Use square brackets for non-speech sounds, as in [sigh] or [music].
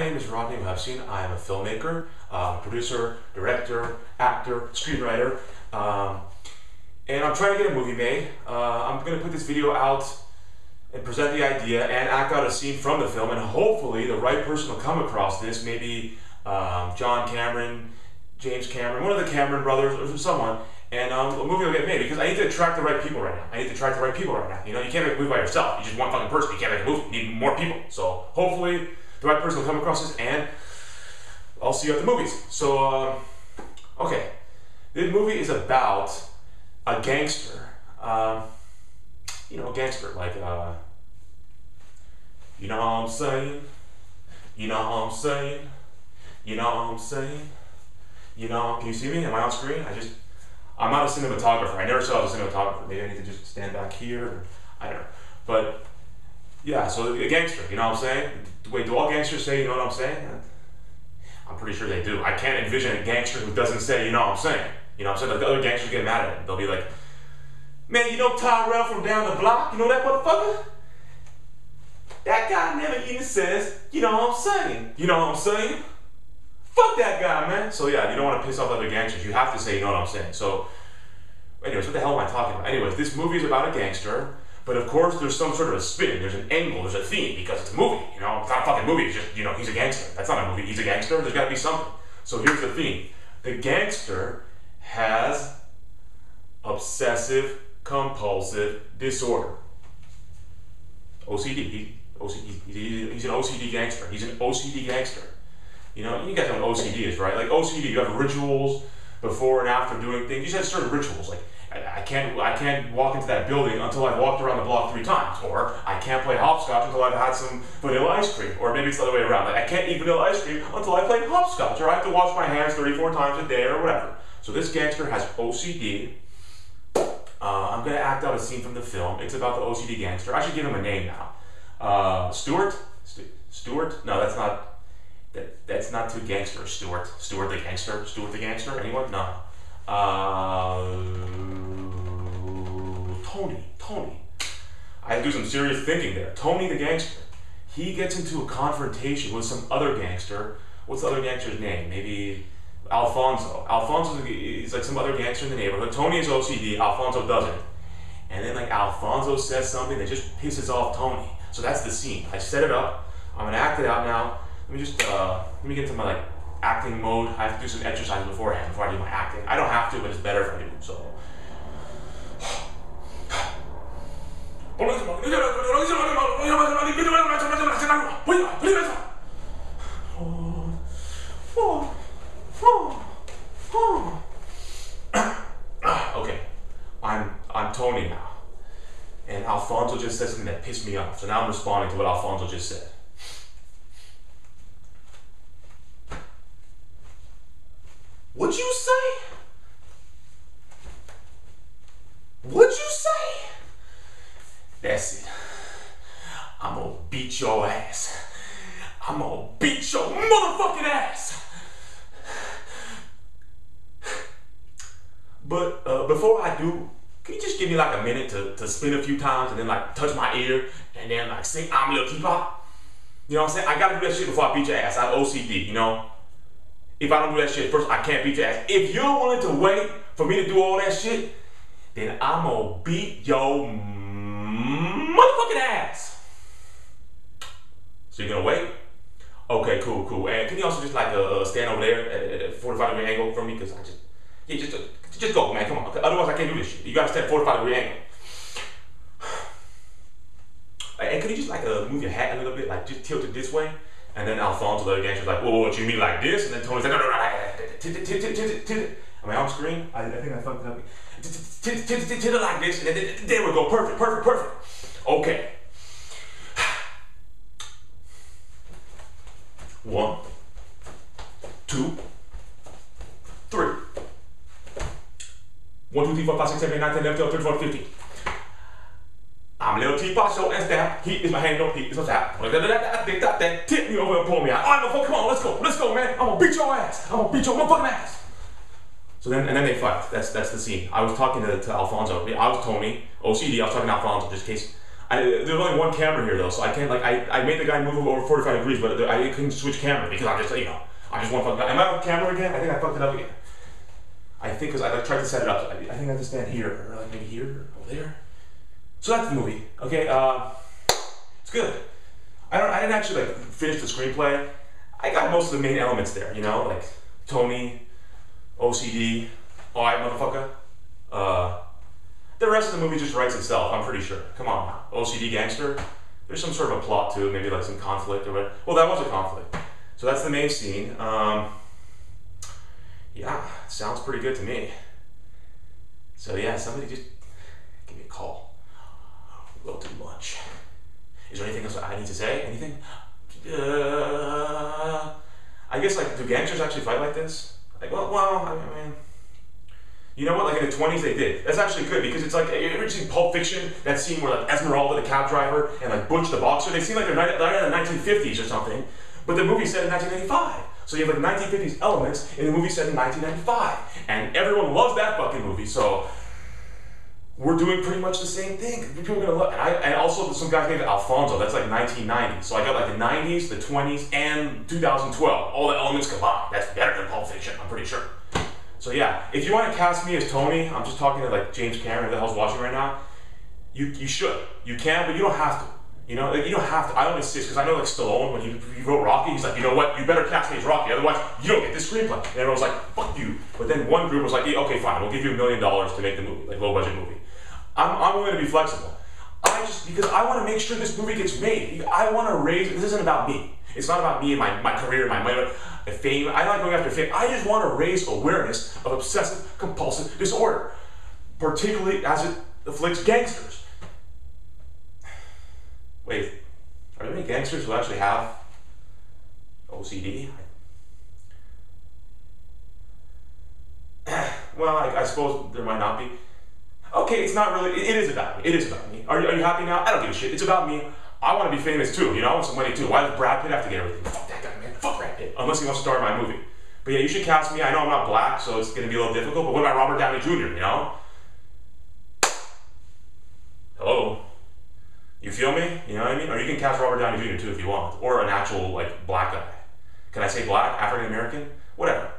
name is Rodney Webstein. I am a filmmaker, uh, producer, director, actor, screenwriter, um, and I'm trying to get a movie made. Uh, I'm going to put this video out and present the idea and act out a scene from the film, and hopefully the right person will come across this. Maybe um, John Cameron, James Cameron, one of the Cameron brothers, or someone, and um, a movie will get made because I need to attract the right people right now. I need to attract the right people right now. You know, you can't make a movie by yourself. You just one fucking person. You can't make a movie. You need more people. So hopefully the right person will come across this, and I'll see you at the movies. So, uh, okay, this movie is about a gangster. Uh, you know, gangster like, uh, you know what I'm saying? You know what I'm saying? You know what I'm saying? You know, can you see me? Am I on screen? I just, I'm not a cinematographer. I never saw a cinematographer. Maybe I need to just stand back here. Or, I don't know. But yeah, so a gangster, you know what I'm saying? Wait, do all gangsters say you know what I'm saying? I'm pretty sure they do. I can't envision a gangster who doesn't say you know what I'm saying. You know what I'm saying? Like the other gangsters get mad at him. They'll be like, man, you know Tyrell from down the block? You know that motherfucker? That guy never even says, you know what I'm saying? You know what I'm saying? Fuck that guy, man. So yeah, you don't want to piss off other gangsters. You have to say, you know what I'm saying. So, anyways, what the hell am I talking about? Anyways, this movie is about a gangster, but of course there's some sort of a spin. There's an angle. There's a theme because it's a movie. You know, it's not a fucking movie. It's just you know he's a gangster. That's not a movie. He's a gangster. There's got to be something. So here's the theme. The gangster has obsessive compulsive disorder. OCD. He, OCD. He's an OCD gangster. He's an OCD gangster. You know, you guys know what OCD is, right? Like OCD, you have rituals before and after doing things. You just have certain rituals, like can't I can't walk into that building until I've walked around the block three times, or I can't play hopscotch until I've had some vanilla ice cream, or maybe it's the other way around. Like I can't eat vanilla ice cream until I play hopscotch, or I have to wash my hands 34 times a day, or whatever. So this gangster has OCD. Uh, I'm gonna act out a scene from the film. It's about the OCD gangster. I should give him a name now. Uh, Stuart. St- Stuart? No, that's not. That, that's not too gangster. Stuart. Stuart the gangster. Stuart the gangster. Anyone? No. Uh, Do some serious thinking there. Tony the gangster. He gets into a confrontation with some other gangster. What's the other gangster's name? Maybe Alfonso. Alfonso is like some other gangster in the neighborhood. Tony is OCD. Alfonso doesn't. And then like Alfonso says something that just pisses off Tony. So that's the scene. I set it up. I'm gonna act it out now. Let me just uh, let me get into my like acting mode. I have to do some exercise beforehand before I do my acting. I don't have to, but it's better if I do. So. Okay, I'm I'm Tony now, and Alfonso just said something that pissed me off. So now I'm responding to what Alfonso just said. What'd you say? What'd you say? That's it. I'm gonna beat your ass. I'm gonna beat your motherfucking ass. But uh, before I do, can you just give me like a minute to, to spin a few times and then like touch my ear and then like sing I'm Lil Teapot? You know what I'm saying? I gotta do that shit before I beat your ass. I OCD, you know? If I don't do that shit first, I can't beat your ass. If you're willing to wait for me to do all that shit, then I'm gonna beat your motherfucking ass. So you're gonna wait? Okay, cool, cool. And can you also just like uh, stand over there at, a 45 degree angle from me? Cause I just, yeah, just, uh, just go, man. Come on. Otherwise, I can't do this shit. You gotta stand 45 degree angle. And could you just like uh, move your hat a little bit, like just tilt it this way? And then Alfonso, the other gangster's like, whoa, what, you mean like this? And then Tony's like, no, no, no, tilt it, tilt it, tilt it, tilt it. Am I on screen? I, I think I fucked it up. Tilt it, like this. There we go. Perfect, perfect, perfect. Okay. One, two, three. One, two, three, four, five, six, seven, eight, nine, ten, eleven, twelve, thirteen, fourteen, fifteen. I'm Lil Teapot, show and stab. He is my handle, he is my tap. Tip me over and pull me out. Alright, motherfucker, come on, let's go, let's go, man. I'm gonna beat your ass. I'm gonna beat your motherfucking ass. So then, and then they fight. That's that's the scene. I was talking to, to Alfonso. I was Tony, OCD. I was talking to Alfonso just in case I, there's only one camera here though, so I can't like I, I made the guy move over 45 degrees, but I couldn't switch camera because I'm just you know I just want fucking. Am I on camera again? I think I fucked it up again. I think because I like, tried to set it up. I, I think I have to stand here or like maybe here or there. So that's the movie. Okay, uh, it's good. I don't. I didn't actually like finish the screenplay. I got most of the main elements there. You know, like Tony, OCD. All right, motherfucker. Uh, the rest of the movie just writes itself, I'm pretty sure. Come on OCD gangster. There's some sort of a plot to it, maybe like some conflict or whatever. Well, that was a conflict. So that's the main scene. Um, yeah, sounds pretty good to me. So yeah, somebody just give me a call. Little too much. Is there anything else I need to say? Anything? Uh, I guess like do gangsters actually fight like this? Like well, well, I mean. You know what? Like in the 20s, they did. That's actually good because it's like, you ever seen Pulp Fiction? That scene where like Esmeralda, the cab driver, and like Butch, the boxer, they seem like they're, they're in the 1950s or something. But the movie set in 1995. So you have like 1950s elements in the movie set in 1995. And everyone loves that fucking movie. So we're doing pretty much the same thing. People are gonna love. And, I, and also some guys named Alfonso. That's like 1990. So I got like the 90s, the 20s, and 2012. All the elements combined. That's better than Pulp Fiction. I'm pretty sure. So yeah, if you want to cast me as Tony, I'm just talking to like James Cameron, who the hell's watching right now. You you should. You can, but you don't have to. You know, like, you don't have to. I don't insist because I know like Stallone when he, he wrote Rocky, he's like, you know what, you better cast me as Rocky, otherwise you don't get this screenplay. And everyone was like, fuck you. But then one group was like, yeah, okay, fine, we'll give you a million dollars to make the movie, like low budget movie. I'm, I'm willing to be flexible. I just because I want to make sure this movie gets made. I want to raise. This isn't about me. It's not about me and my, my career, my money, my fame. I like going after fame. I just want to raise awareness of obsessive compulsive disorder, particularly as it afflicts gangsters. Wait, are there any gangsters who actually have OCD? [clears throat] well, I, I, suppose there might not be. Okay, it's not really. It, it is about me. It is about me. Are you, are you happy now? I don't give a shit. It's about me. I want to be famous too. You know, I want some money too. Why does Brad Pitt have to get everything? Fuck that guy, man. Fuck Brad Pitt. Unless he wants to star in my movie. But yeah, you should cast me. I know I'm not black, so it's going to be a little difficult. But what about Robert Downey Jr., you know? Hello? You feel me? You know what I mean? Or you can cast Robert Downey Jr. too if you want. Or an actual, like, black guy. Can I say black? African American? Whatever.